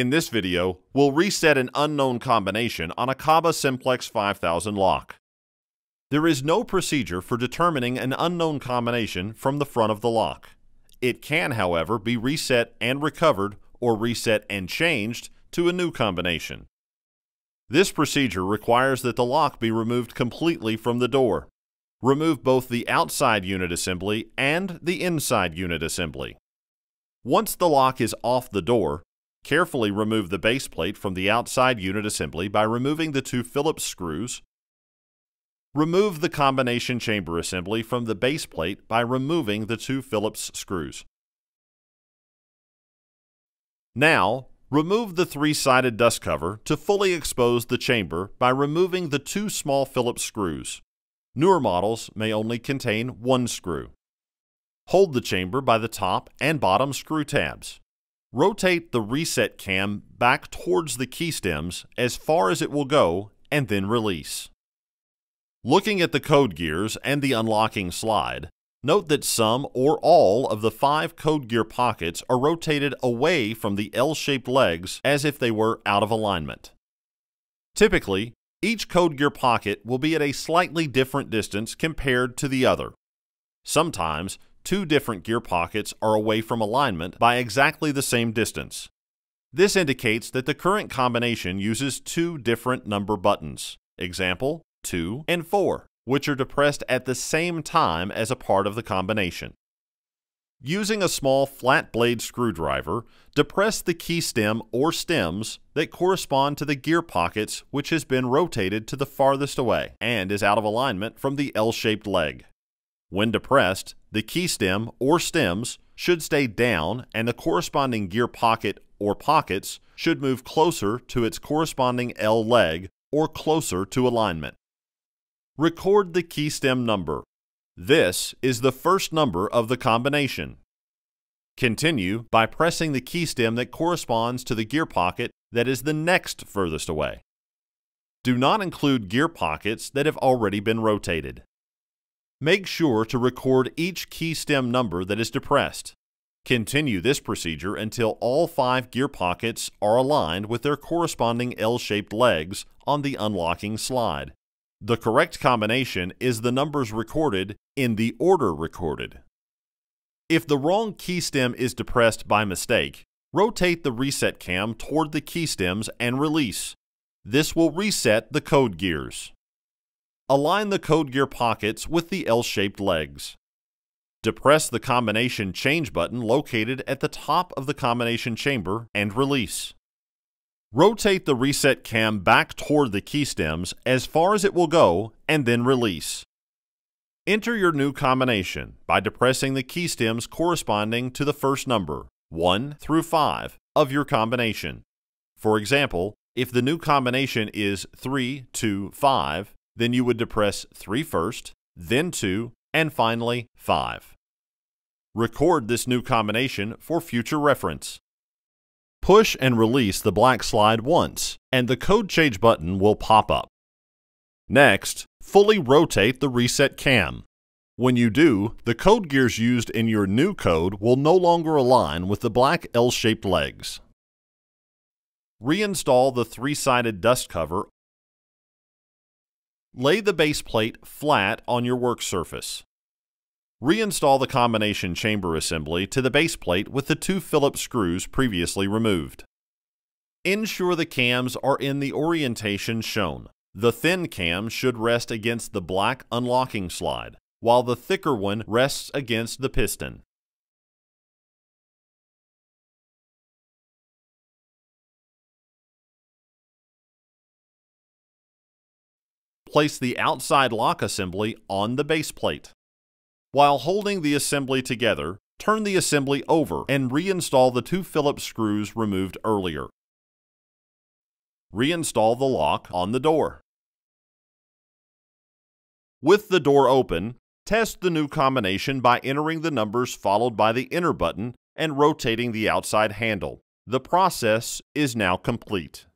In this video, we'll reset an unknown combination on a Kaba Simplex 5000 lock. There is no procedure for determining an unknown combination from the front of the lock. It can, however, be reset and recovered or reset and changed to a new combination. This procedure requires that the lock be removed completely from the door. Remove both the outside unit assembly and the inside unit assembly. Once the lock is off the door, carefully remove the base plate from the outside unit assembly by removing the two Phillips screws. Remove the combination chamber assembly from the base plate by removing the two Phillips screws. Now, Remove the three-sided dust cover to fully expose the chamber by removing the two small Phillips screws. Newer models may only contain one screw. Hold the chamber by the top and bottom screw tabs. Rotate the reset cam back towards the key stems as far as it will go and then release. Looking at the code gears and the unlocking slide, Note that some or all of the five code gear pockets are rotated away from the L-shaped legs as if they were out of alignment. Typically, each code gear pocket will be at a slightly different distance compared to the other. Sometimes, two different gear pockets are away from alignment by exactly the same distance. This indicates that the current combination uses two different number buttons, example 2 and 4 which are depressed at the same time as a part of the combination. Using a small flat blade screwdriver, depress the key stem or stems that correspond to the gear pockets which has been rotated to the farthest away and is out of alignment from the L-shaped leg. When depressed, the key stem or stems should stay down and the corresponding gear pocket or pockets should move closer to its corresponding L leg or closer to alignment record the key stem number. This is the first number of the combination. Continue by pressing the key stem that corresponds to the gear pocket that is the next furthest away. Do not include gear pockets that have already been rotated. Make sure to record each key stem number that is depressed. Continue this procedure until all five gear pockets are aligned with their corresponding L-shaped legs on the unlocking slide. The correct combination is the numbers recorded in the order recorded. If the wrong key stem is depressed by mistake, rotate the reset cam toward the key stems and release. This will reset the code gears. Align the code gear pockets with the L-shaped legs. Depress the combination change button located at the top of the combination chamber and release. Rotate the reset cam back toward the key stems as far as it will go and then release. Enter your new combination by depressing the key stems corresponding to the first number, 1 through 5, of your combination. For example, if the new combination is 3, 2, 5, then you would depress 3 first, then 2, and finally 5. Record this new combination for future reference. Push and release the black slide once, and the code change button will pop up. Next, fully rotate the reset cam. When you do, the code gears used in your new code will no longer align with the black L-shaped legs. Reinstall the three-sided dust cover. Lay the base plate flat on your work surface. Reinstall the combination chamber assembly to the base plate with the two Phillips screws previously removed. Ensure the cams are in the orientation shown. The thin cam should rest against the black unlocking slide, while the thicker one rests against the piston. Place the outside lock assembly on the base plate. While holding the assembly together, turn the assembly over and reinstall the two Phillips screws removed earlier. Reinstall the lock on the door. With the door open, test the new combination by entering the numbers followed by the enter button and rotating the outside handle. The process is now complete.